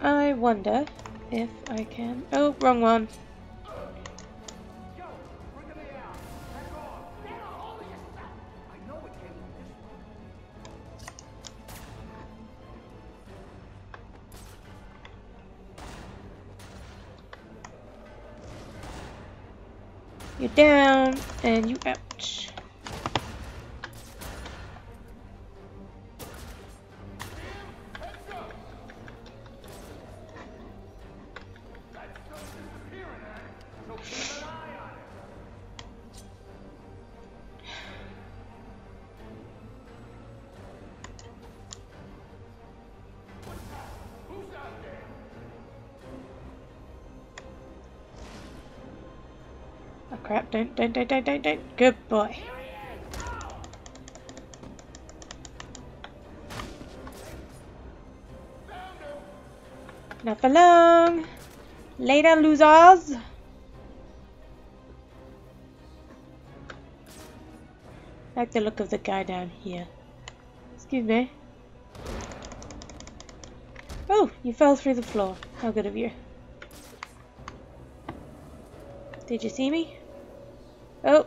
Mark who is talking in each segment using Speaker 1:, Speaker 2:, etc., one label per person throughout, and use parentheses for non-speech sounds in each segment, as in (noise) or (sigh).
Speaker 1: I wonder if I can. Oh, wrong one. You're down and you out. Crap, don't, don't, don't, don't, don't, don't. Good boy. Not for long. Later, losers. like the look of the guy down here. Excuse me. Oh, you fell through the floor. How good of you. Did you see me? Oh,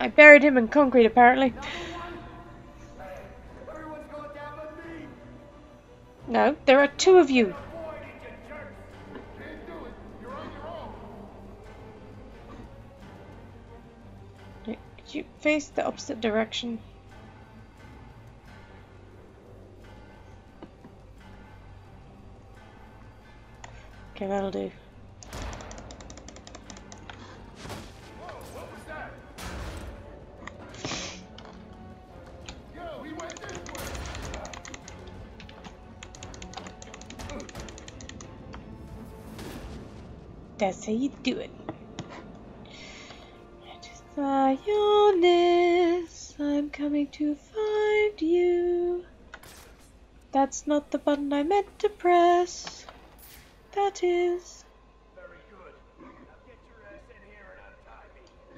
Speaker 1: I buried him in concrete apparently. No, there are two of you. You face the opposite direction? Okay, that'll do. That's how you do it. Sionis, I'm coming to find you. That's not the button I meant to press. That is.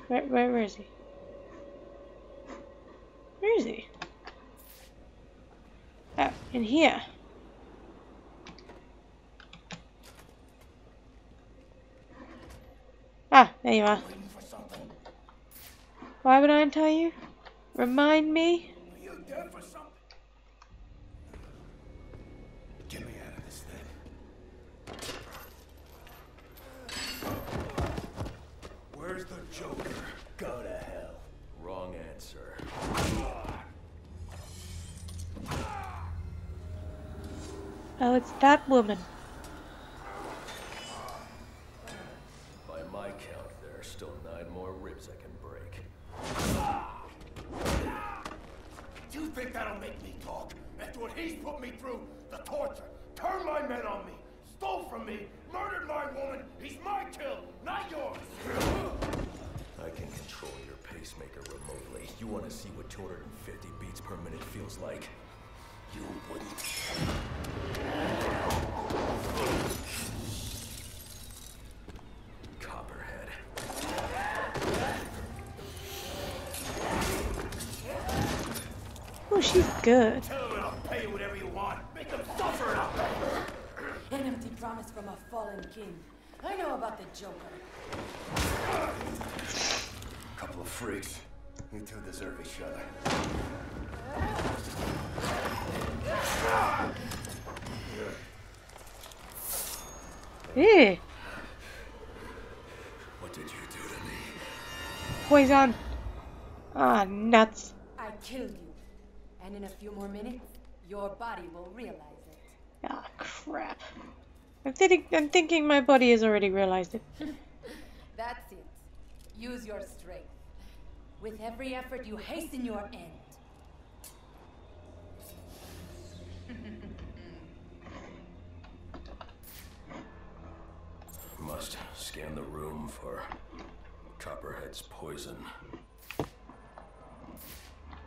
Speaker 1: Where, where, where is he? Where is he? Oh, in here. There you are.
Speaker 2: Waiting for something.
Speaker 1: Why would I tell you? Remind me?
Speaker 2: Are you dead for something? Get me out of this thing. Where's the Joker? Go to hell.
Speaker 3: Wrong answer.
Speaker 1: Oh, it's that woman.
Speaker 2: You think that'll make me talk? After what he's put me through, the torture, turned my men on me, stole from me, murdered my woman. He's my kill, not yours.
Speaker 3: I can control your pacemaker remotely. You want to see what 250 beats per minute feels like?
Speaker 2: You wouldn't.
Speaker 1: Good.
Speaker 2: Tell him I'll pay you whatever you want. Make them suffer enough.
Speaker 4: An empty promise from a fallen king. I know about the Joker.
Speaker 2: Couple of freaks. You two deserve each other.
Speaker 1: Ew.
Speaker 3: What did you do to me?
Speaker 1: Poison. Ah, nuts.
Speaker 4: I killed you. And in a few more minutes, your body will realize it.
Speaker 1: Ah, crap. I'm, thinking, I'm thinking my body has already realized it. (laughs)
Speaker 4: That's it. Use your strength. With every effort, you hasten your end. (laughs)
Speaker 3: Must scan the room for Copperhead's poison.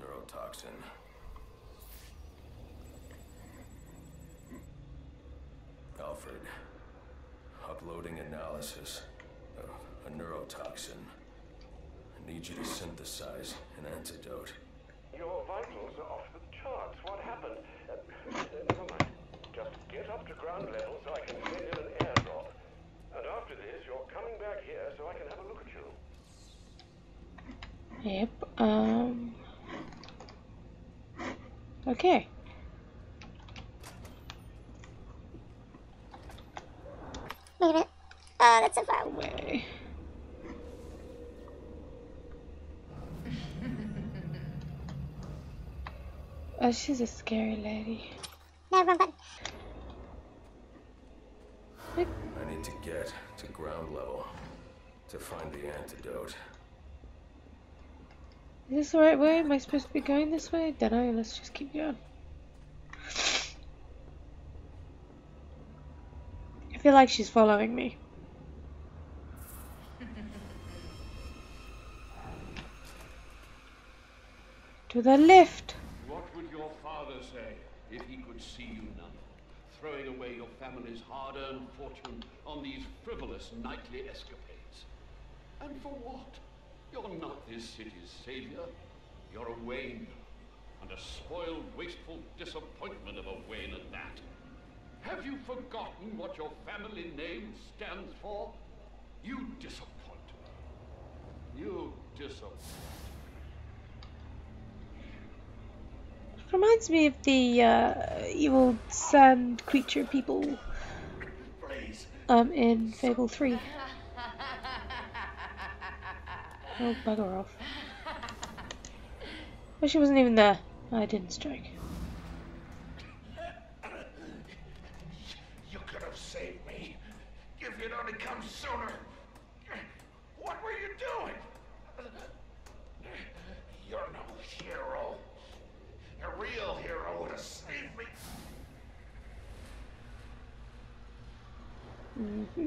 Speaker 3: neurotoxin. Alfred, uploading analysis of a neurotoxin. I need you to synthesize an antidote.
Speaker 5: Your vitals are off the charts. What happened? Uh, never mind. Just get up to ground level so I can send in an airdrop. And after this, you're coming back here so I can have a look at you.
Speaker 1: Yep. Um. Okay.
Speaker 6: Wait a minute. Uh, that's so far away.
Speaker 1: Way. Oh, she's a scary lady.
Speaker 6: No, wrong button.
Speaker 3: I need to get to ground level to find the antidote.
Speaker 1: Is this the right way? Am I supposed to be going this way? Don't know. Let's just keep going. I feel like she's following me. to the lift.
Speaker 7: What would your father say if he could see you none, throwing away your family's hard-earned fortune on these frivolous nightly escapades? And for what? You're not this city's savior. You're a Wayne, and a spoiled, wasteful disappointment of a Wayne at that. Have you forgotten what your family name stands for? You disappoint. You disappoint.
Speaker 1: Reminds me of the uh, evil sand creature people um, in Fable 3. Oh, bugger off. Well, she wasn't even there. I didn't strike.
Speaker 2: You could have saved me if you'd only come sooner. What were you doing? You're no hero. A real hero would have saved me.
Speaker 4: Mm-hmm.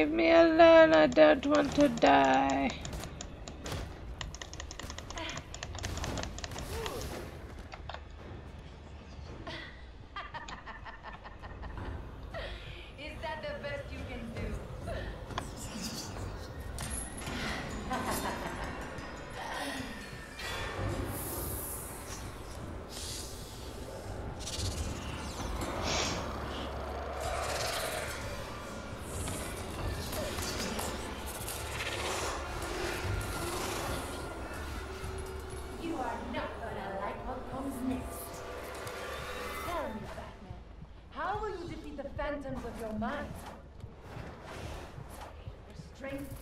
Speaker 4: Leave me
Speaker 1: alone, I don't want to die.
Speaker 4: Phantoms of your mind? Your strength?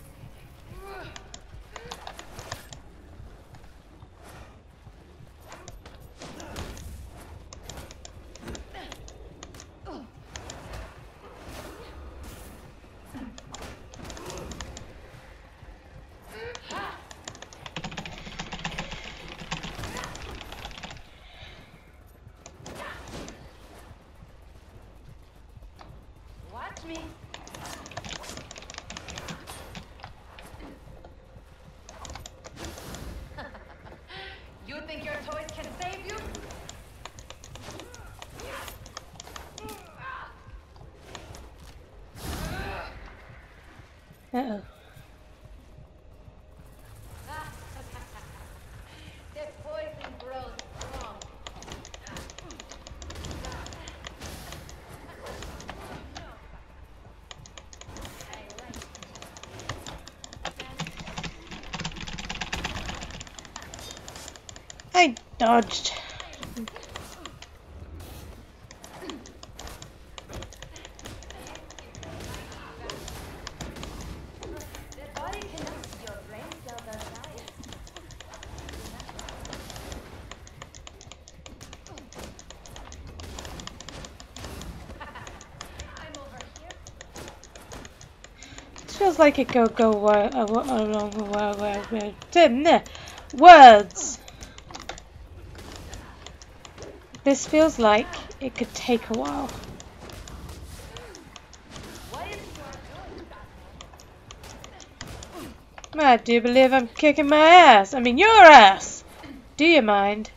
Speaker 4: Watch me. you think your toys can save you?
Speaker 1: I dodged.
Speaker 4: The body connects to your brain cells outside. I'm over here.
Speaker 1: Like it go go along. Words. This feels like it could take a while. I do believe I'm kicking my ass. I mean, your ass. Do you mind?